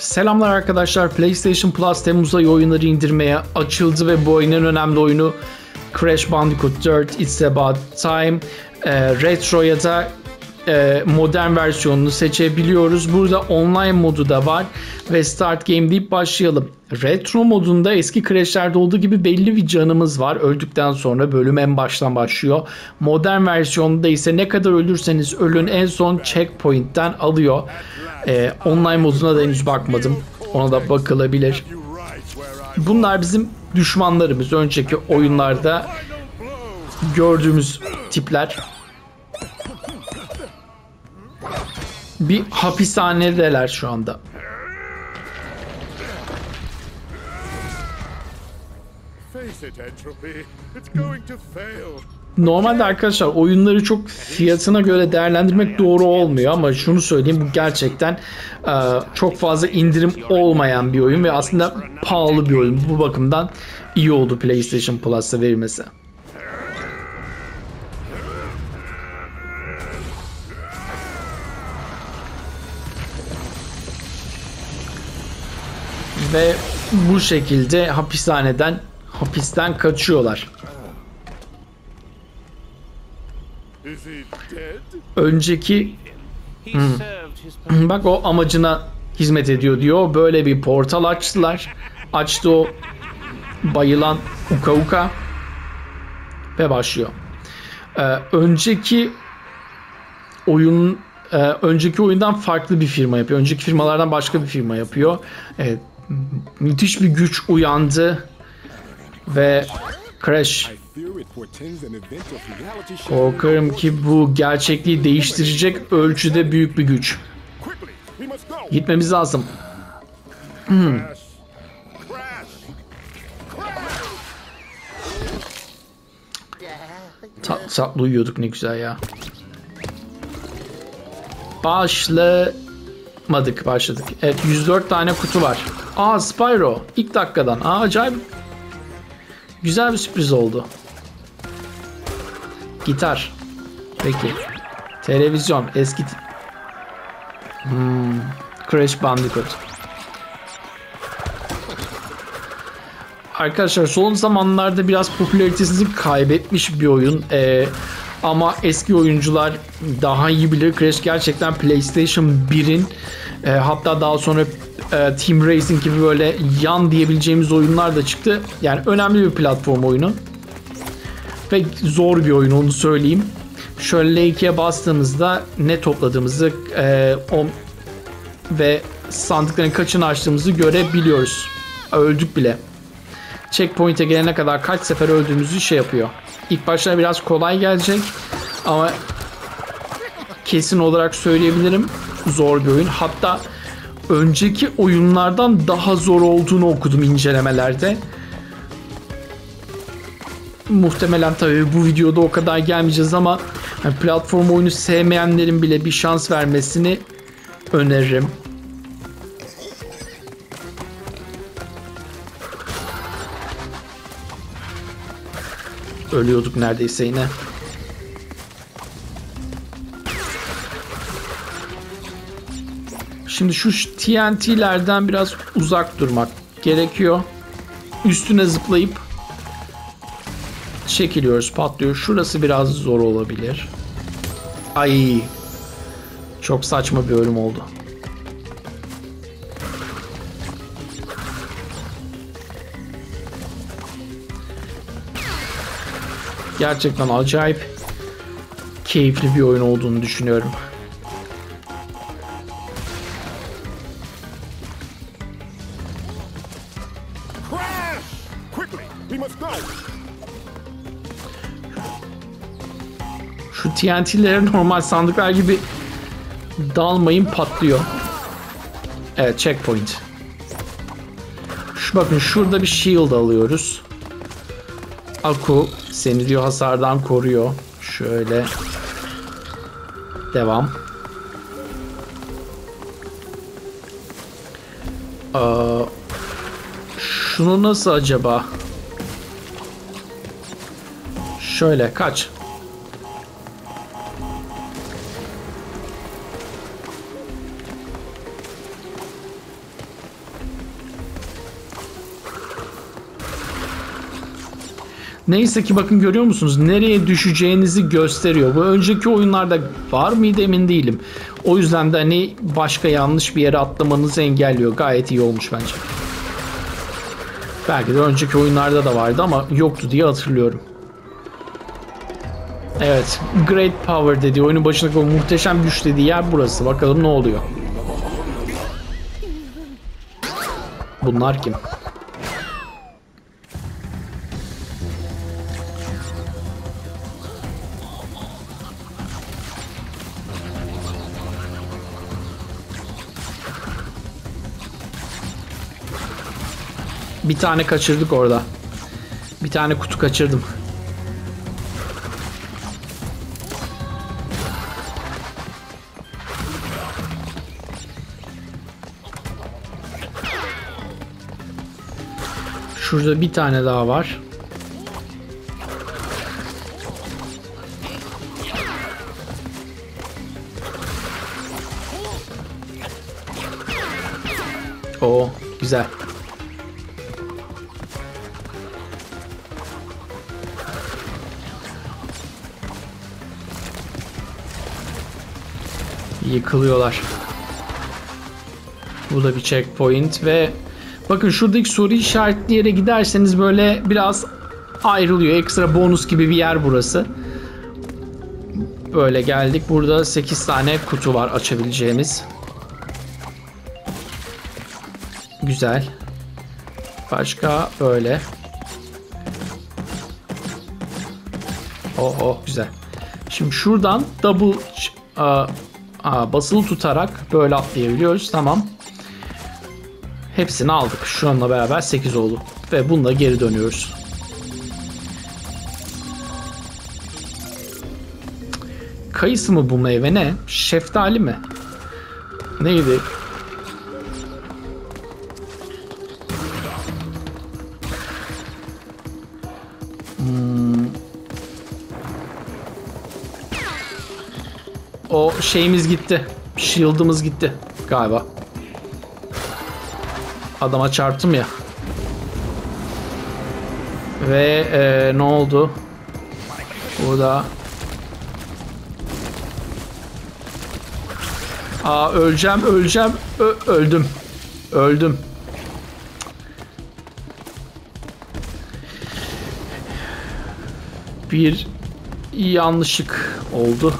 Selamlar arkadaşlar. PlayStation Plus Temmuz ayı oyunları indirmeye açıldı ve bu oyunun önemli oyunu Crash Bandicoot 4 It's About Time e, Retro ya da e, modern versiyonunu seçebiliyoruz. Burada online modu da var ve Start Game deyip başlayalım. Retro modunda eski Crash'lerde olduğu gibi belli bir canımız var. Öldükten sonra bölüm en baştan başlıyor. Modern versiyonda ise ne kadar ölürseniz ölün en son checkpoint'ten alıyor. Ee, online moduna da henüz bakmadım. Ona da bakılabilir. Bunlar bizim düşmanlarımız. Önceki oyunlarda gördüğümüz tipler. Bir hapishanedeler şu anda. Normalde arkadaşlar oyunları çok fiyatına göre değerlendirmek doğru olmuyor ama şunu söyleyeyim bu gerçekten e, çok fazla indirim olmayan bir oyun ve aslında pahalı bir oyun. Bu bakımdan iyi oldu PlayStation Plus'a verilmesi. Ve bu şekilde hapishaneden hapisten kaçıyorlar. Is he dead? Önceki his bak o amacına hizmet ediyor diyor. Böyle bir portal açtılar. Açtı o bayılan uka uka ve başlıyor. Ee, önceki oyun e, önceki oyundan farklı bir firma yapıyor. Önceki firmalardan başka bir firma yapıyor. Evet, müthiş bir güç uyandı ve Crash korkarım ki bu gerçekliği değiştirecek ölçüde büyük bir güç. Gitmemiz lazım. Crash. Ta- tatlı uyuyorduk ne güzel ya. Başlamadık başladık. Evet 104 tane kutu var. Aa Spyro ilk dakikadan. Aa acayip. Güzel bir sürpriz oldu. Gitar. Peki. Televizyon eski. Hmm. Crash Bandicoot. Arkadaşlar son zamanlarda biraz popülaritesini kaybetmiş bir oyun. Ee, ama eski oyuncular daha iyi bilir. Crash gerçekten PlayStation 1'in e, hatta daha sonra e, Team Racing gibi böyle yan diyebileceğimiz oyunlar da çıktı. Yani önemli bir platform oyunu. Ve zor bir oyun onu söyleyeyim. Şöyle L2'ye bastığımızda ne topladığımızı e, o, ve sandıkların kaçını açtığımızı görebiliyoruz. Öldük bile checkpoint'e gelene kadar kaç sefer öldüğümüzü şey yapıyor. İlk başta biraz kolay gelecek ama kesin olarak söyleyebilirim zor bir oyun. Hatta önceki oyunlardan daha zor olduğunu okudum incelemelerde. Muhtemelen tabii bu videoda o kadar gelmeyeceğiz ama hani platform oyunu sevmeyenlerin bile bir şans vermesini öneririm. Ölüyorduk neredeyse yine. Şimdi şu TNT'lerden biraz uzak durmak gerekiyor. Üstüne zıplayıp çekiliyoruz, patlıyor. Şurası biraz zor olabilir. Ay. Çok saçma bir ölüm oldu. Gerçekten acayip keyifli bir oyun olduğunu düşünüyorum. Şu TNT'lere normal sandıklar gibi dalmayın patlıyor. Evet checkpoint. Şu bakın şurada bir shield alıyoruz. Aku seni diyor hasardan koruyor. Şöyle. Devam. Aa, şunu nasıl acaba? Şöyle kaç. Neyse ki bakın görüyor musunuz nereye düşeceğinizi gösteriyor. Bu önceki oyunlarda var mıydı emin değilim. O yüzden de hani başka yanlış bir yere atlamanızı engelliyor. Gayet iyi olmuş bence. Belki de önceki oyunlarda da vardı ama yoktu diye hatırlıyorum. Evet. Great Power dediği oyunun başındaki o muhteşem güç dediği yer burası. Bakalım ne oluyor. Bunlar kim? Bir tane kaçırdık orada. Bir tane kutu kaçırdım. Şurada bir tane daha var. O güzel. Yıkılıyorlar. Bu da bir checkpoint ve bakın şuradaki soru işaretli yere giderseniz böyle biraz ayrılıyor. Ekstra bonus gibi bir yer burası. Böyle geldik. Burada 8 tane kutu var açabileceğimiz. Güzel. Başka böyle. Oh oh güzel. Şimdi şuradan double aa, aa, basılı tutarak böyle atlayabiliyoruz. Tamam. Hepsini aldık. Şu anla beraber 8 oldu. Ve bununla geri dönüyoruz. Kayısı mı bu meyve ne? Şeftali mi? Neydi? O şeyimiz gitti. Shield'ımız gitti galiba. Adama çarptım ya. Ve e, ne oldu? Burada Aa öleceğim, öleceğim. Ö- öldüm. Öldüm. Bir yanlışlık oldu.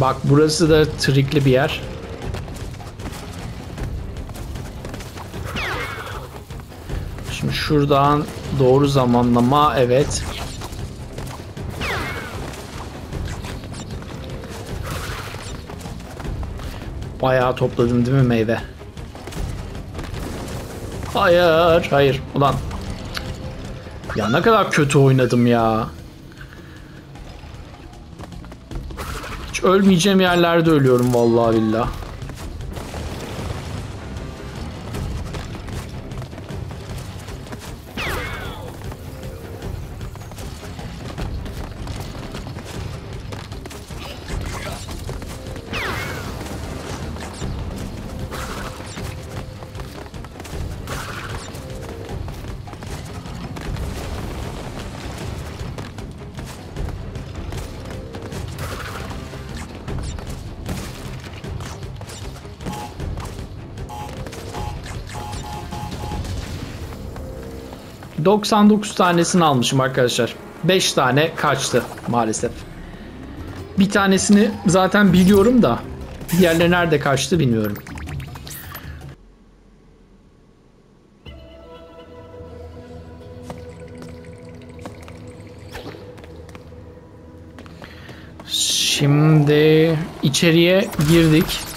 Bak burası da trikli bir yer. Şimdi şuradan doğru zamanlama evet. Bayağı topladın değil mi meyve? Hayır, hayır. Ulan. Ya ne kadar kötü oynadım ya. Hiç ölmeyeceğim yerlerde ölüyorum vallahi billah. ...99 tanesini almışım arkadaşlar. 5 tane kaçtı maalesef. Bir tanesini zaten biliyorum da... ...diğerleri nerede kaçtı bilmiyorum. Şimdi içeriye girdik.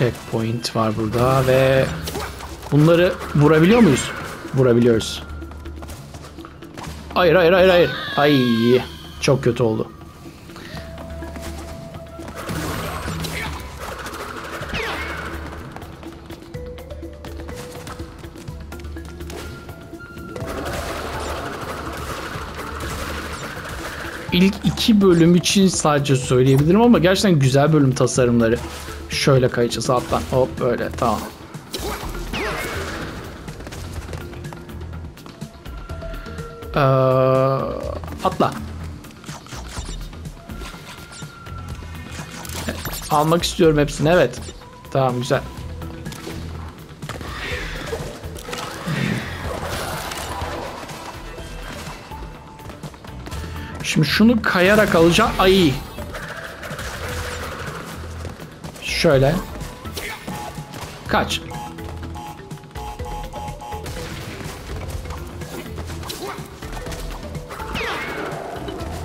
Checkpoint var burada ve bunları vurabiliyor muyuz? Vurabiliyoruz. Hayır hayır hayır hayır. Ay çok kötü oldu. İlk iki bölüm için sadece söyleyebilirim ama gerçekten güzel bölüm tasarımları. Şöyle kayacağız alttan. Hop böyle tamam. Ee, atla. Almak istiyorum hepsini evet. Tamam güzel. Şimdi şunu kayarak alacağım. Ay. Şöyle. Kaç.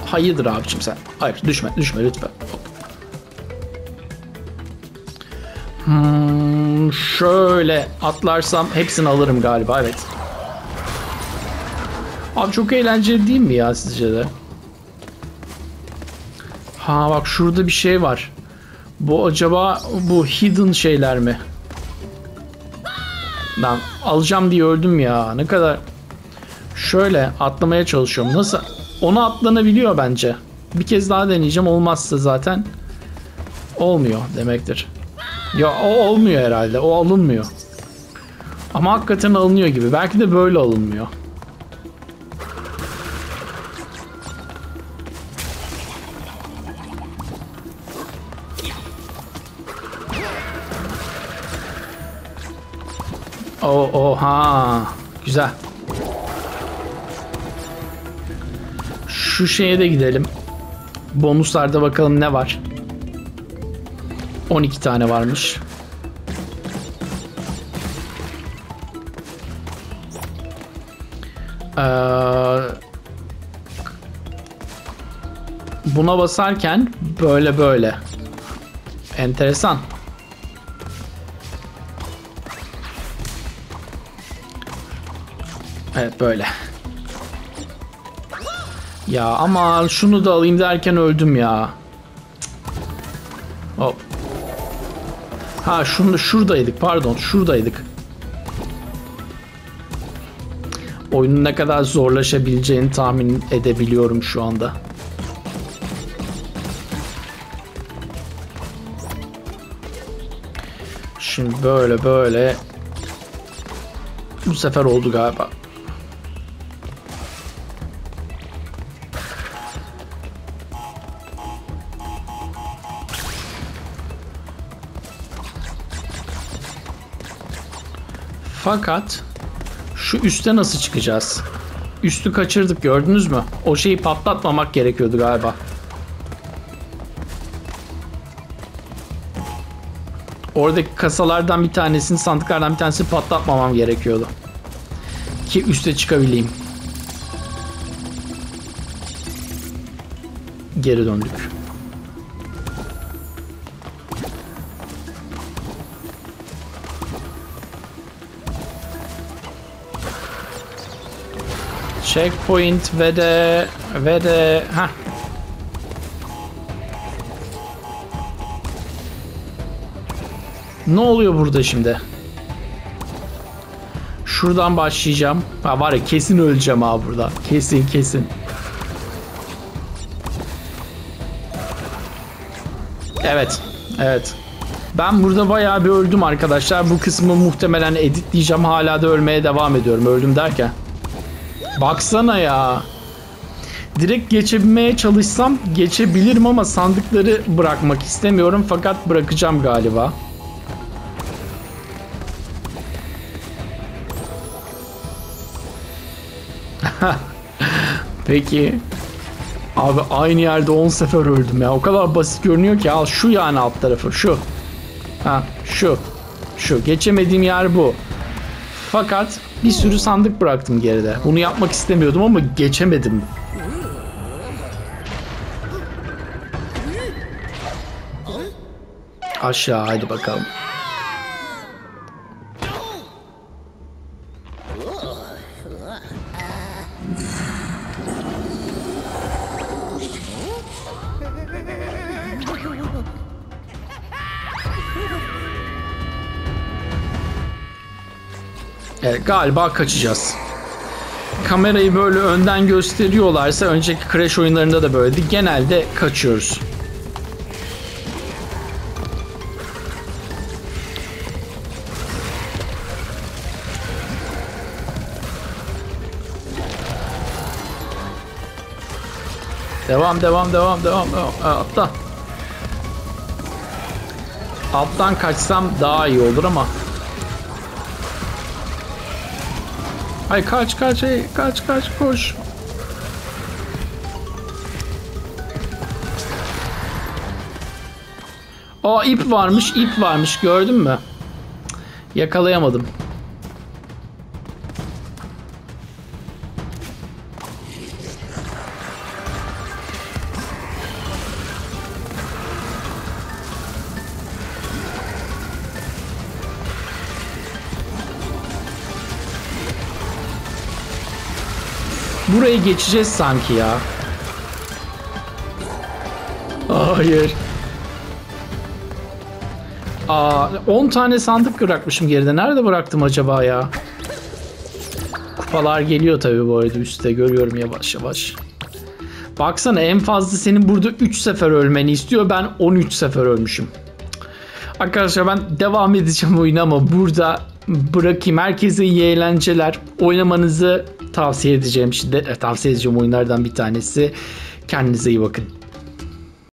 Hayırdır abicim sen? Hayır düşme düşme lütfen. Hmm, şöyle atlarsam hepsini alırım galiba evet. Abi çok eğlenceli değil mi ya sizce de? Ha bak şurada bir şey var. Bu acaba bu hidden şeyler mi? Ben alacağım diye öldüm ya. Ne kadar şöyle atlamaya çalışıyorum. Nasıl? Onu atlanabiliyor bence. Bir kez daha deneyeceğim. Olmazsa zaten olmuyor demektir. Ya o olmuyor herhalde. O alınmıyor. Ama hakikaten alınıyor gibi. Belki de böyle alınmıyor. O oha. Güzel. Şu şeye de gidelim. Bonuslarda bakalım ne var. 12 tane varmış. Ee, buna basarken böyle böyle. Enteresan. Evet böyle. Ya ama şunu da alayım derken öldüm ya. Hop. Ha şunu şuradaydık pardon şuradaydık. Oyunun ne kadar zorlaşabileceğini tahmin edebiliyorum şu anda. Şimdi böyle böyle bu sefer oldu galiba. Fakat şu üste nasıl çıkacağız? Üstü kaçırdık gördünüz mü? O şeyi patlatmamak gerekiyordu galiba. Oradaki kasalardan bir tanesini, sandıklardan bir tanesini patlatmamam gerekiyordu. Ki üste çıkabileyim. Geri döndük. Checkpoint ve de ve de ha Ne oluyor burada şimdi? Şuradan başlayacağım. Ha var ya kesin öleceğim abi burada. Kesin kesin. Evet. Evet. Ben burada bayağı bir öldüm arkadaşlar. Bu kısmı muhtemelen editleyeceğim. Hala da ölmeye devam ediyorum. Öldüm derken. Baksana ya. Direkt geçebilmeye çalışsam geçebilirim ama sandıkları bırakmak istemiyorum. Fakat bırakacağım galiba. Peki. Abi aynı yerde 10 sefer öldüm ya. O kadar basit görünüyor ki. Al şu yani alt tarafı. Şu. Ha şu. Şu. Geçemediğim yer bu. Fakat bir sürü sandık bıraktım geride. Bunu yapmak istemiyordum ama geçemedim. Aşağı haydi bakalım. Evet, galiba kaçacağız. Kamerayı böyle önden gösteriyorlarsa önceki Crash oyunlarında da böyleydi. Genelde kaçıyoruz. Devam devam devam devam. devam. Aa, Atla. Alttan kaçsam daha iyi olur ama. Ay kaç kaç ay, kaç kaç koş. Aa ip varmış ip varmış gördün mü? Yakalayamadım. Burayı geçeceğiz sanki ya. Hayır. Aa, 10 tane sandık bırakmışım geride. Nerede bıraktım acaba ya? Kupalar geliyor tabii bu arada üstte görüyorum yavaş yavaş. Baksana en fazla senin burada 3 sefer ölmeni istiyor. Ben 13 sefer ölmüşüm. Arkadaşlar ben devam edeceğim oyuna ama burada bırakayım. Herkese iyi eğlenceler. Oynamanızı tavsiye edeceğim. Şimdi tavsiye edeceğim oyunlardan bir tanesi. Kendinize iyi bakın.